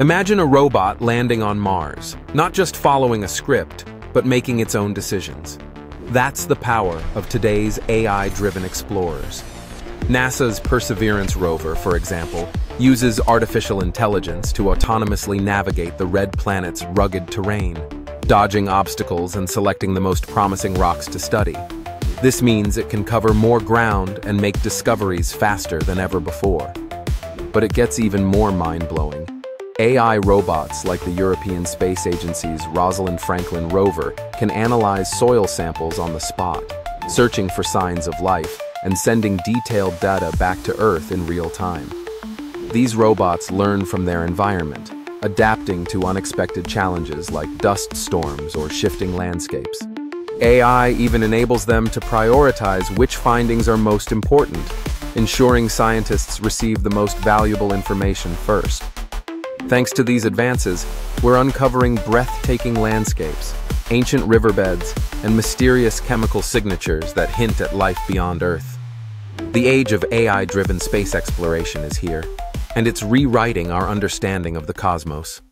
Imagine a robot landing on Mars, not just following a script, but making its own decisions. That's the power of today's AI-driven explorers. NASA's Perseverance rover, for example, uses artificial intelligence to autonomously navigate the red planet's rugged terrain, dodging obstacles and selecting the most promising rocks to study. This means it can cover more ground and make discoveries faster than ever before. But it gets even more mind-blowing. AI robots like the European Space Agency's Rosalind Franklin rover can analyze soil samples on the spot, searching for signs of life and sending detailed data back to Earth in real time. These robots learn from their environment, adapting to unexpected challenges like dust storms or shifting landscapes. AI even enables them to prioritize which findings are most important, ensuring scientists receive the most valuable information first. Thanks to these advances, we're uncovering breathtaking landscapes, ancient riverbeds, and mysterious chemical signatures that hint at life beyond Earth. The age of AI-driven space exploration is here, and it's rewriting our understanding of the cosmos.